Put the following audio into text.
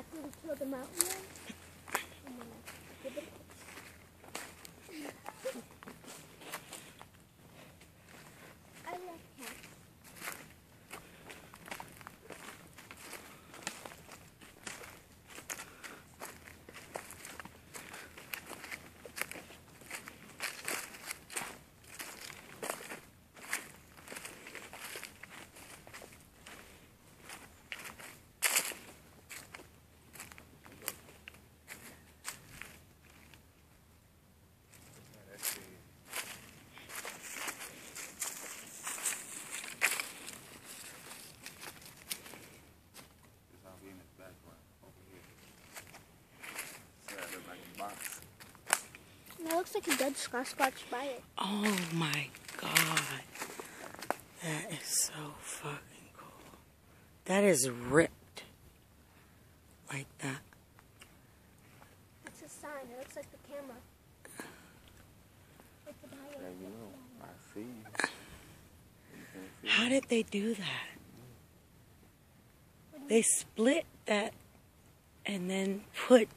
after we kill the mountain That looks like a dead Sasquatch by it. Oh my god. That is so fucking cool. That is ripped. Like that. It's a sign. It looks like the camera. It's a. Yeah, you know, I see you. You can see How did they do that? They split that and then put